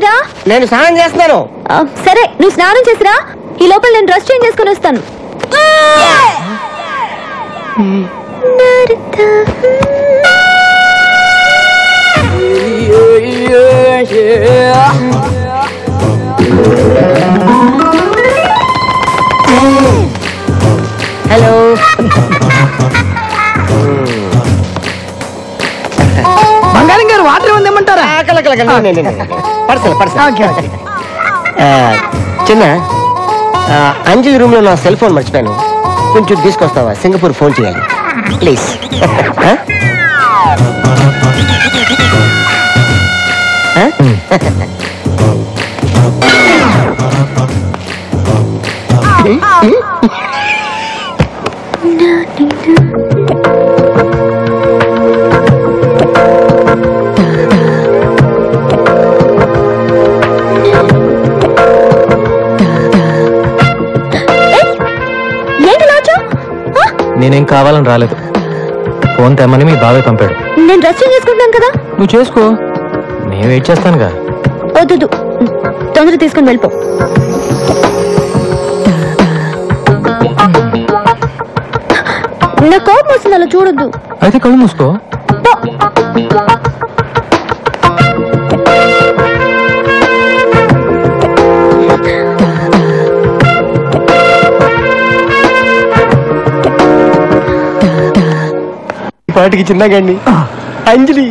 చేసిరా? నేను స్నానం చేస్తున్నాను. ఆ, సరే నువ్వు స్నానం చేసిరా? ఈ లోపల నేను డ్రెస్ చేంజ్ చేసుకుని వస్తాను. హలో. ఓకే. ఓకే చిన్న ఆ, అంజలి రూమ్లో నా సెల్ ఫోన్ మర్చిపోయాను. కొంచెం తీసుకొస్తావా? సింగపూర్ ఫోన్ చేయాలి. ప్లీజ్ ఏంటి నేనేం కావాలని రాలేదు. ఫోన్ తెమ్మని మీ బాబాయ్ పంపాడు. నేను డ్రెస్ చేంజ్ చేసుకుంటున్నాను కదా? నువ్వు చేసుకో. నేను వెయిట్ చేస్తానుగా. వద్దు తొందర తీసుకుని వెళ్ళిపో. నా కోపం వస్తుంది అలా చూడొద్దు. అయితే కళ్ళు మూసుకో. పాటికి చిన్నగండి అంజలి.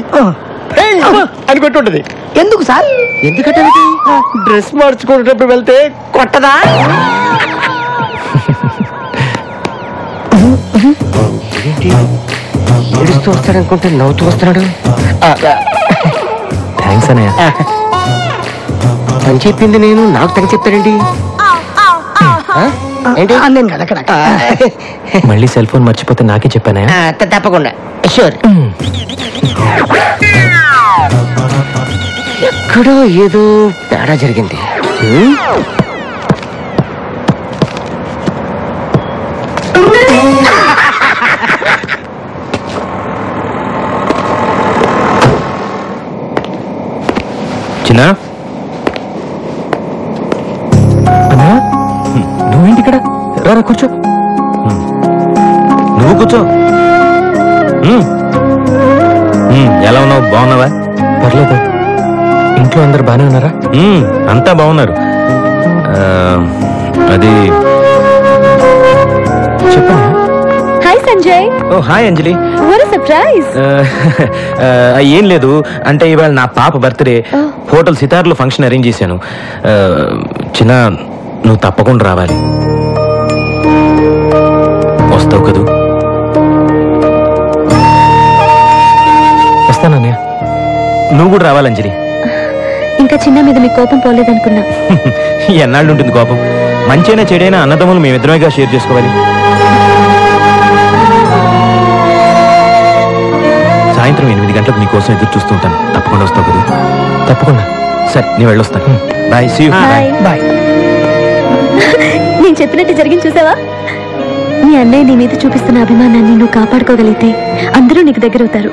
ఏయ్! అని కొట్టుంటది. ఎందుకు సార్? ఎందుకంటే డ్రెస్ మార్చుకునేటప్పుడు వెళ్తే కొట్టదా? ఏడుస్తూ వస్తాడనుకుంటే నవ్వుతూ వస్తున్నాడు? థ్యాంక్స్ అనయ్య ఆ. పని చెప్పింది నేను నాకు తగ్గ చెప్తాడండి? ఏంటి? నేను కదా అక్కడ ఆ, మళ్ళీ సెల్ ఫోన్ మర్చిపోతే నాకే ఆ, త- తప్పకుండా. షూర్ ఎక్కడో ఏదో తేడా జరిగింది. హ్మ్? చిన్న? నువ్వేంటి ఇక్కడ? రారా కూర్చో. నువ్వు కూర్చో. హ్మ్. హ్మ్, ఎలా ఉన్నావు? బాగున్నావా? పర్లేదు? ఇంట్లో అందరు బాగానే ఉన్నారా? అంతా బాగున్నారు ఆ, అది hi Sanjay oh hi Anjali. Surprise ఏం లేదు. అంటే ఇవాళ నా పాప బర్త్డే. హోటల్ సితార్లో ఫంక్షన్ అరేంజ్ చేశాను. చిన్న నువ్వు తప్పకుండా రావాలి. వస్తావు కదూ? వస్తానన్నయ్య నువ్వు కూడా రావాలి అంజలి. ఇంకా చిన్న మీద మీ కోపం పోలేదనుకున్నా. ఎన్నాళ్ళు ఉంటుంది కోపం? మంచైనా చెడైనా అన్నదమ్ములు మేమిద్దరమేగా షేర్ చేసుకోవాలి. సాయంత్రం ఎనిమిది గంటలకు మీకోసం ఎదురు చూస్తూ ఉంటాను. తప్పకుండా వస్తావు కదా? తప్పకుండా. సరే నేను వెళ్ళొస్తాను. బాయ్ సీ బాయ్ బాయ్ నేను చెప్పినట్టు జరిగింది చూసావా? మీ అన్నయ్య నీ మీద చూపిస్తున్న అభిమానాన్ని నువ్వు కాపాడుకోగలిగితే అందరూ నీకు దగ్గరవుతారు.